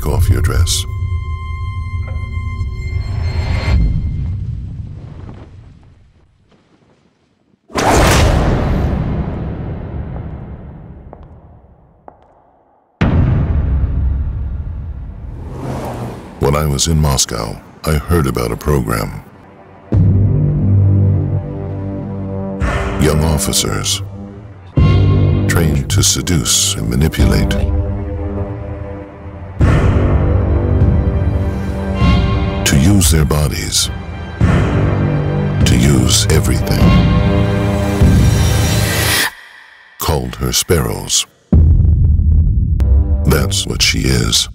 Princess. When I was in Moscow, I heard about a program. Young officers trained to seduce and manipulate. Use their bodies. To use everything. Called her sparrows. That's what she is.